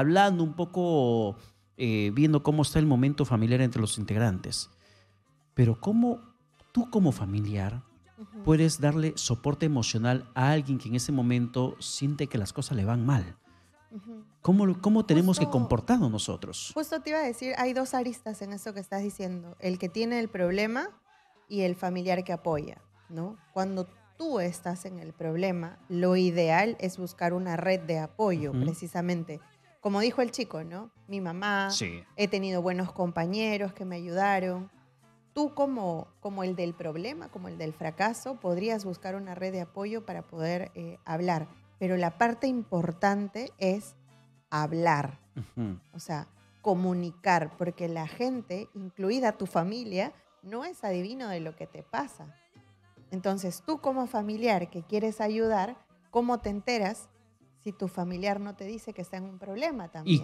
hablando un poco, eh, viendo cómo está el momento familiar entre los integrantes. Pero ¿cómo tú como familiar puedes darle soporte emocional a alguien que en ese momento siente que las cosas le van mal? ¿Cómo, cómo tenemos que Justo- comportarnos nosotros? Justo te iba a decir, hay dos aristas en eso que estás diciendo. El que tiene el problema y el familiar que apoya, ¿no? Cuando tú estás en el problema, lo ideal es buscar una red de apoyo, Ujú. precisamente. Como dijo el chico, ¿no? Mi mamá, Sí. he tenido buenos compañeros que me ayudaron. Tú como, como el del problema, como el del fracaso, podrías buscar una red de apoyo para poder eh, hablar. Pero la parte importante es hablar. Ujú. O sea, comunicar, porque la gente, incluida tu familia, no es adivino de lo que te pasa. Entonces, tú como familiar que quieres ayudar, ¿cómo te enteras si tu familiar no te dice que está en un problema también?